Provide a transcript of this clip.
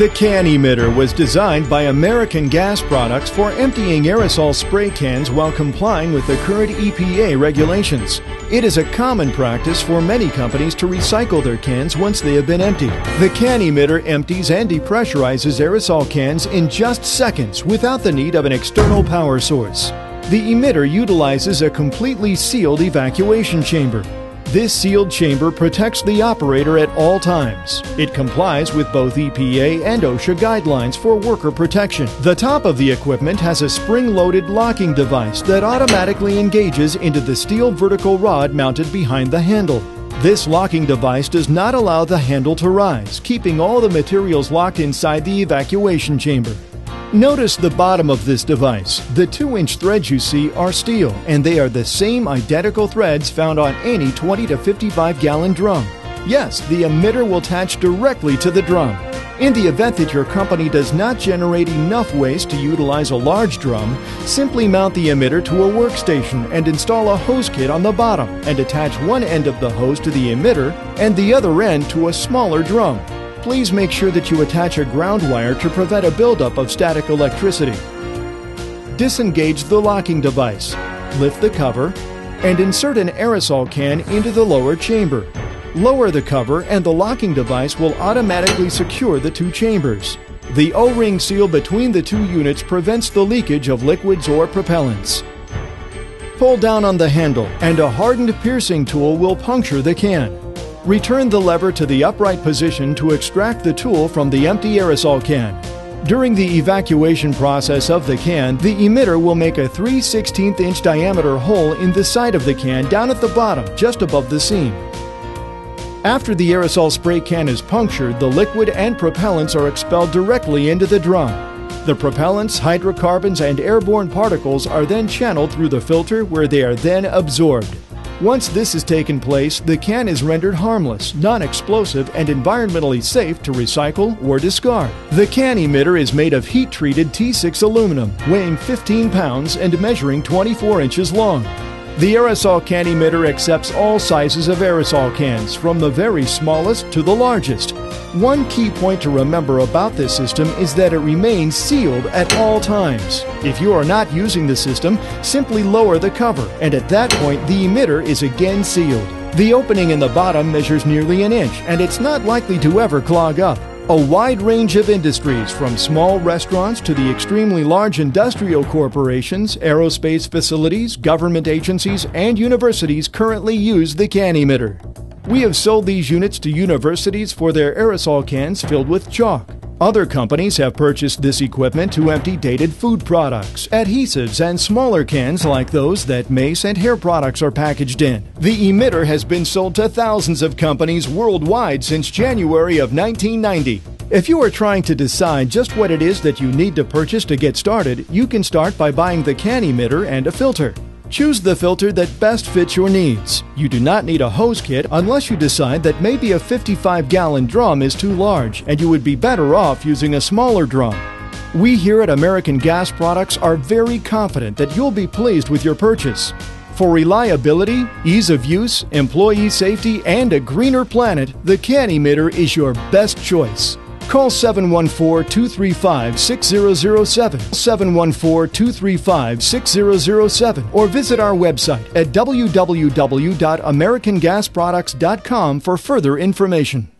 The Can-Emitor was designed by American Gas Products for emptying aerosol spray cans while complying with the current EPA regulations. It is a common practice for many companies to recycle their cans once they have been emptied. The Can-Emitor empties and depressurizes aerosol cans in just seconds without the need of an external power source. The emitter utilizes a completely sealed evacuation chamber. This sealed chamber protects the operator at all times. It complies with both EPA and OSHA guidelines for worker protection. The top of the equipment has a spring-loaded locking device that automatically engages into the steel vertical rod mounted behind the handle. This locking device does not allow the handle to rise, keeping all the materials locked inside the evacuation chamber. Notice the bottom of this device. The 2-inch threads you see are steel, and they are the same identical threads found on any 20 to 55 gallon drum. Yes, the emitter will attach directly to the drum. In the event that your company does not generate enough waste to utilize a large drum, simply mount the emitter to a workstation and install a hose kit on the bottom and attach one end of the hose to the emitter and the other end to a smaller drum. Please make sure that you attach a ground wire to prevent a buildup of static electricity. Disengage the locking device, lift the cover, and insert an aerosol can into the lower chamber. Lower the cover and the locking device will automatically secure the two chambers. The O-ring seal between the two units prevents the leakage of liquids or propellants. Pull down on the handle and a hardened piercing tool will puncture the can. Return the lever to the upright position to extract the tool from the empty aerosol can. During the evacuation process of the can, the emitter will make a 3 16 inch diameter hole in the side of the can down at the bottom, just above the seam. After the aerosol spray can is punctured, the liquid and propellants are expelled directly into the drum. The propellants, hydrocarbons, and airborne particles are then channeled through the filter where they are then absorbed. Once this has taken place, the can is rendered harmless, non-explosive, and environmentally safe to recycle or discard. The Can-Emitor is made of heat-treated T6 aluminum, weighing 15 pounds and measuring 24 inches long. The aerosol Can-Emitor accepts all sizes of aerosol cans, from the very smallest to the largest. One key point to remember about this system is that it remains sealed at all times. If you are not using the system, simply lower the cover, and at that point the emitter is again sealed. The opening in the bottom measures nearly an inch, and it's not likely to ever clog up. A wide range of industries, from small restaurants to the extremely large industrial corporations, aerospace facilities, government agencies, and universities currently use the Can-Emitor. We have sold these units to universities for their aerosol cans filled with chalk. Other companies have purchased this equipment to empty dated food products, adhesives, and smaller cans like those that mace and hair products are packaged in. The emitter has been sold to thousands of companies worldwide since January of 1990. If you are trying to decide just what it is that you need to purchase to get started, you can start by buying the Can-Emitor and a filter. Choose the filter that best fits your needs. You do not need a hose kit unless you decide that maybe a 55 gallon drum is too large and you would be better off using a smaller drum. We here at American Gas Products are very confident that you'll be pleased with your purchase. For reliability, ease of use, employee safety, and a greener planet, the Can-Emitor is your best choice. Call 714 235 6007, 714 235 6007, or visit our website at www.americangasproducts.com for further information.